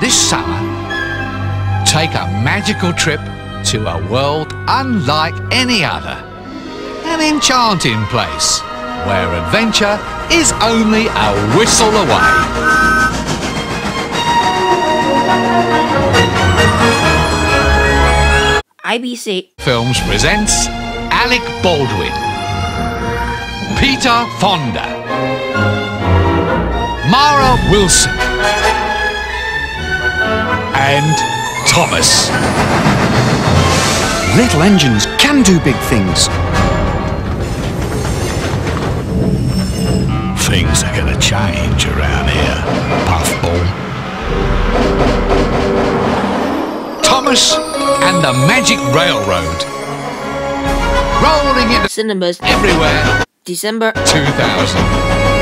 this summer, take a magical trip to a world unlike any other. An enchanting place where adventure is only a whistle away. IBC Films presents Alec Baldwin, Peter Fonda, Mara Wilson, and Thomas. Little engines can do big things. Things are going to change around here, Puffball. Thomas and the Magic Railroad. Rolling in cinemas everywhere December 2000.